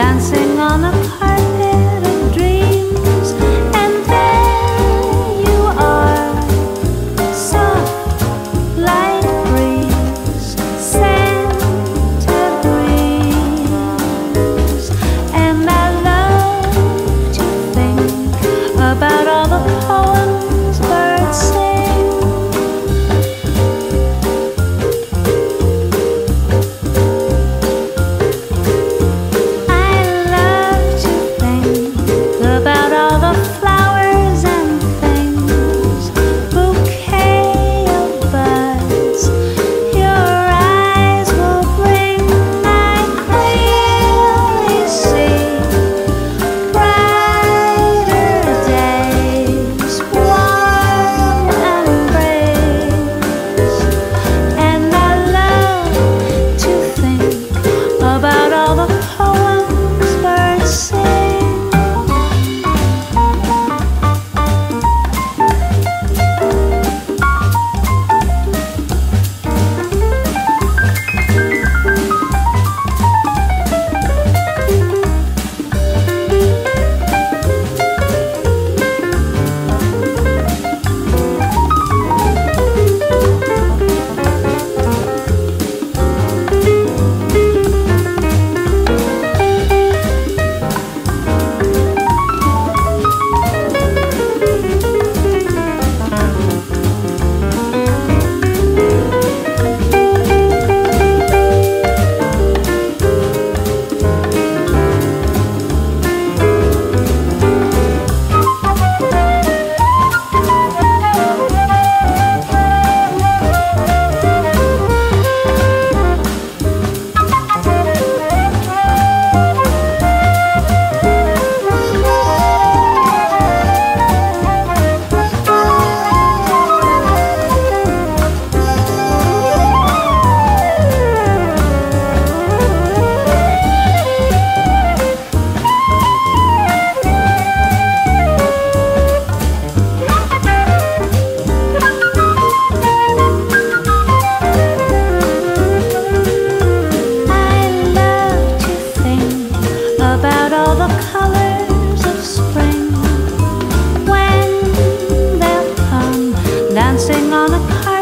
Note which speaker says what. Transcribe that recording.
Speaker 1: dancing on a carpet. Dancing on a